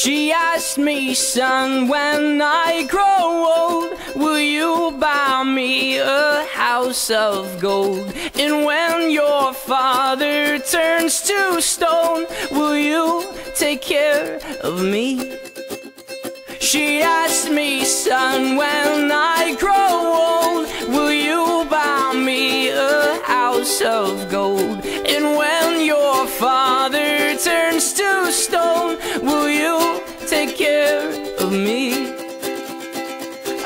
She asked me, son, when I grow old, will you buy me a house of gold? And when your father turns to stone, will you take care of me? She asked me, son, when I grow old, will you buy me a house of gold? And when your father turns to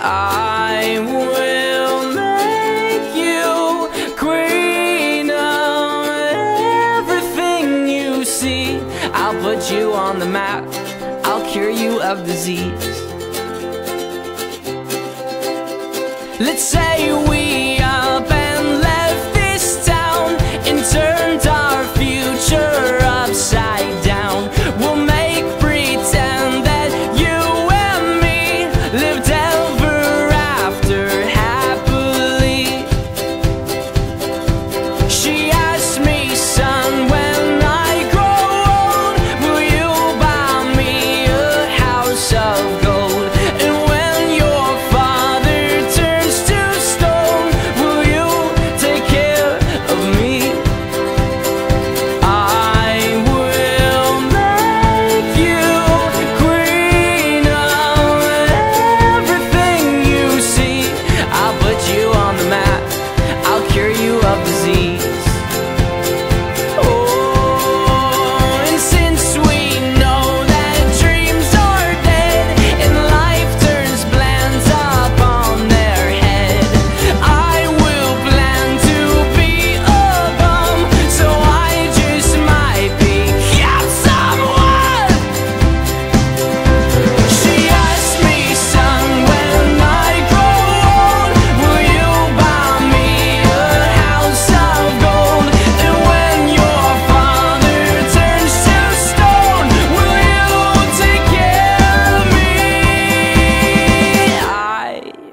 I will make you queen of everything you see. I'll put you on the map. I'll cure you of disease. Let's say we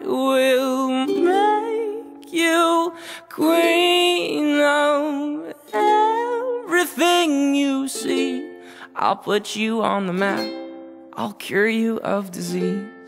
will make you queen of everything you see. I'll put you on the map. I'll cure you of disease.